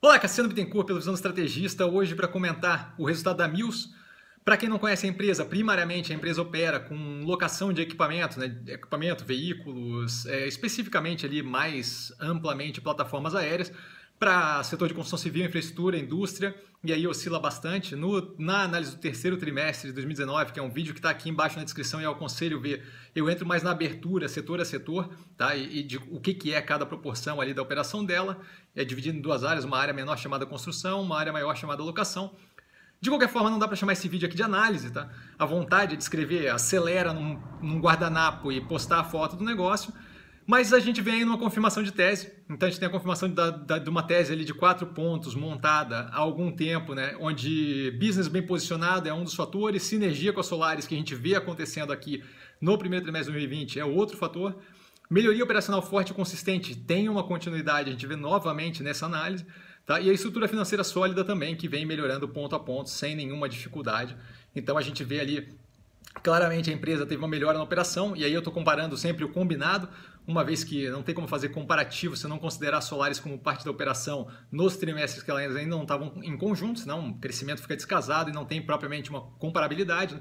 Olá, Cassiano Bittencourt, pelo Visão Estrategista, hoje para comentar o resultado da Mills. Para quem não conhece a empresa, primariamente a empresa opera com locação de equipamento, né, equipamento, veículos, é, especificamente ali mais amplamente plataformas aéreas, para setor de construção civil, infraestrutura, indústria, e aí oscila bastante. No, na análise do terceiro trimestre de 2019, que é um vídeo que está aqui embaixo na descrição e eu aconselho ver, eu entro mais na abertura, setor a setor, tá? e, e de o que, que é cada proporção ali da operação dela. É dividido em duas áreas, uma área menor chamada construção, uma área maior chamada locação. De qualquer forma, não dá para chamar esse vídeo aqui de análise, tá? A vontade de escrever acelera num, num guardanapo e postar a foto do negócio, mas a gente vem aí numa confirmação de tese. Então a gente tem a confirmação da, da, de uma tese ali de quatro pontos montada há algum tempo, né? onde business bem posicionado é um dos fatores, sinergia com a Solaris que a gente vê acontecendo aqui no primeiro trimestre de 2020 é outro fator. Melhoria operacional forte e consistente tem uma continuidade, a gente vê novamente nessa análise. Tá? E a estrutura financeira sólida também, que vem melhorando ponto a ponto, sem nenhuma dificuldade. Então a gente vê ali Claramente a empresa teve uma melhora na operação, e aí eu estou comparando sempre o combinado, uma vez que não tem como fazer comparativo se não considerar Solaris como parte da operação nos trimestres que elas ainda não estavam em conjunto, senão o crescimento fica descasado e não tem propriamente uma comparabilidade. Né?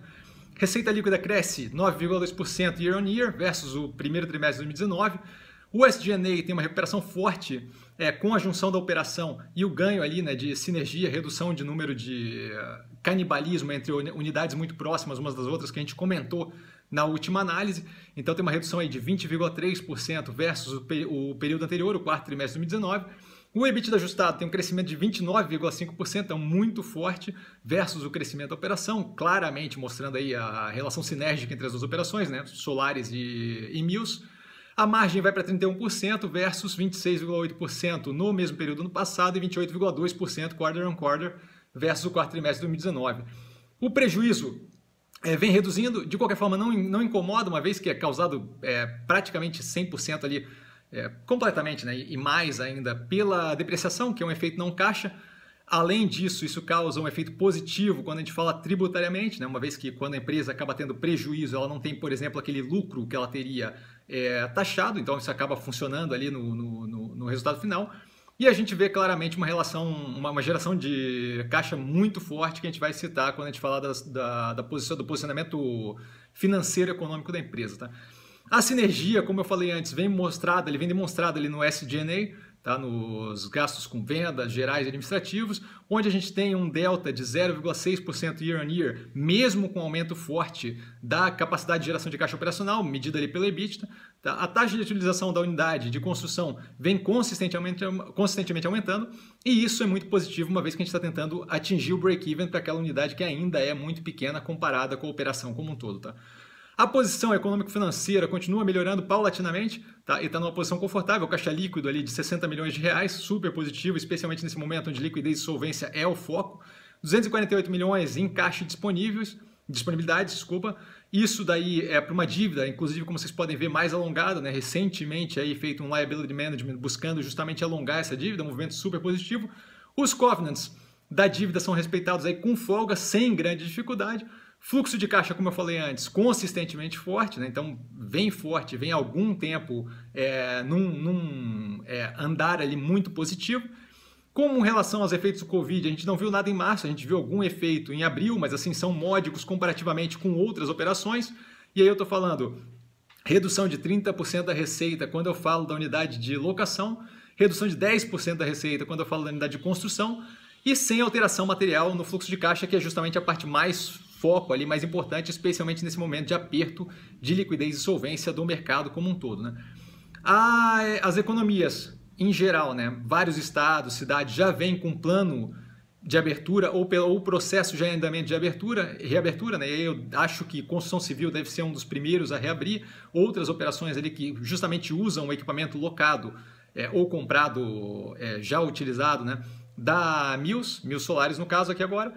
Receita líquida cresce 9,2% year on year versus o primeiro trimestre de 2019. O SG&A tem uma recuperação forte é, com a junção da operação e o ganho ali né, de sinergia, redução de número de canibalismo entre unidades muito próximas umas das outras que a gente comentou na última análise. Então tem uma redução aí de 20,3% versus o, período anterior, o quarto trimestre de 2019. O EBITDA ajustado tem um crescimento de 29,5%, então muito forte, versus o crescimento da operação, claramente mostrando aí a relação sinérgica entre as duas operações, né, Solares e, e Mills. A margem vai para 31% versus 26,8% no mesmo período no passado e 28,2% quarter on quarter versus o quarto trimestre de 2019. O prejuízo é, vem reduzindo, de qualquer forma não, não incomoda, uma vez que é causado é, praticamente 100% ali, é, completamente, né, e mais ainda pela depreciação, que é um efeito não caixa, Além disso, isso causa um efeito positivo quando a gente fala tributariamente, né? uma vez que quando a empresa acaba tendo prejuízo, ela não tem, por exemplo, aquele lucro que ela teria taxado, então isso acaba funcionando ali no, no, no, resultado final. E a gente vê claramente uma relação, uma, uma, geração de caixa muito forte que a gente vai citar quando a gente falar das, da, da posição, do posicionamento financeiro e econômico da empresa. Tá? A sinergia, como eu falei antes, vem mostrada, ele vem demonstrado ali no SG&A, tá? nos gastos com vendas gerais e administrativos, onde a gente tem um delta de 0,6% year on year, mesmo com aumento forte da capacidade de geração de caixa operacional, medida ali pela EBITDA. Tá? A taxa de utilização da unidade de construção vem consistentemente, consistentemente aumentando, e isso é muito positivo, uma vez que a gente está tentando atingir o break-even para aquela unidade que ainda é muito pequena comparada com a operação como um todo. Tá? A posição econômico-financeira continua melhorando paulatinamente tá? e está numa posição confortável, caixa líquido ali de 60 milhões de reais, super positivo, especialmente nesse momento onde liquidez e solvência é o foco. 248 milhões em caixa disponíveis, disponibilidade, desculpa. Isso daí é para uma dívida, inclusive como vocês podem ver, mais alongada, né? recentemente aí feito um liability management buscando justamente alongar essa dívida, um movimento super positivo. Os covenants da dívida são respeitados aí com folga, sem grande dificuldade. Fluxo de caixa, como eu falei antes, consistentemente forte, né? então vem forte, vem algum tempo é, num, num é, andar ali muito positivo. Como relação aos efeitos do Covid, a gente não viu nada em março, a gente viu algum efeito em abril, mas assim são módicos comparativamente com outras operações. E aí eu estou falando redução de 30% da receita quando eu falo da unidade de locação, redução de 10% da receita quando eu falo da unidade de construção e sem alteração material no fluxo de caixa, que é justamente a parte mais foco ali mais importante, especialmente nesse momento de aperto de liquidez e solvência do mercado como um todo. Né? as economias, em geral, né? vários estados, cidades já vêm com plano de abertura ou pelo processo já em andamento de abertura, reabertura, né? Eu acho que construção civil deve ser um dos primeiros a reabrir, outras operações ali que justamente usam o equipamento locado é, ou comprado é, já utilizado, né? Da Mills, Mills Solares no caso aqui agora,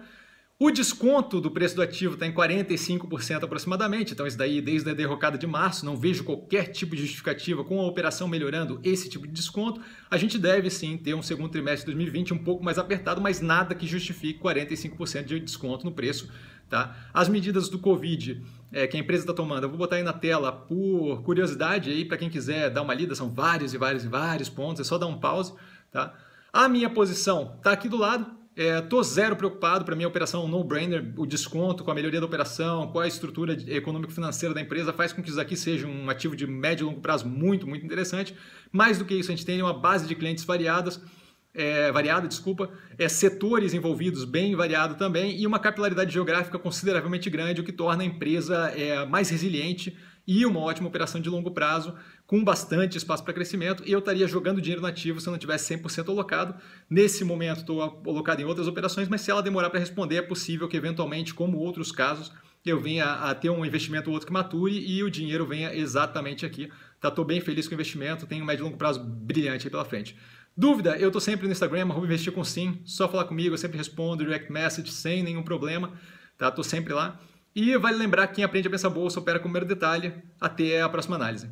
o desconto do preço do ativo está em 45% aproximadamente, então isso daí desde a derrocada de março, não vejo qualquer tipo de justificativa com a operação melhorando esse tipo de desconto. A gente deve sim ter um segundo trimestre de 2020 um pouco mais apertado, mas nada que justifique 45% de desconto no preço. Tá? As medidas do Covid é, que a empresa está tomando, eu vou botar aí na tela por curiosidade aí para quem quiser dar uma lida, são vários e vários e vários pontos, é só dar um pause. Tá? A minha posição está aqui do lado, É, zero preocupado, para mim a operação no-brainer, o desconto com a melhoria da operação, qual a estrutura econômico-financeira da empresa faz com que isso aqui seja um ativo de médio e longo prazo muito, muito interessante. Mais do que isso, a gente tem uma base de clientes variadas, é, variada, desculpa, é, setores envolvidos bem variado também e uma capilaridade geográfica consideravelmente grande, o que torna a empresa é, mais resiliente e uma ótima operação de longo prazo, com bastante espaço para crescimento, e eu estaria jogando dinheiro no ativo se eu não tivesse 100% alocado. Nesse momento estou alocado em outras operações, mas se ela demorar para responder, é possível que eventualmente, como outros casos, eu venha a ter um investimento ou outro que mature e o dinheiro venha exatamente aqui. Tá, bem feliz com o investimento, tenho um médio e longo prazo brilhante aí pela frente. Dúvida? Eu estou sempre no Instagram, arroba investir com sim, só falar comigo, eu sempre respondo direct message sem nenhum problema, tá? Tô sempre lá. E vale lembrar que quem aprende a pensar bolsa opera com o mero detalhe. Até a próxima análise.